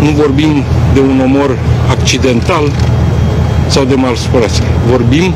nu vorbim de un omor accidental sau de malspărație. Vorbim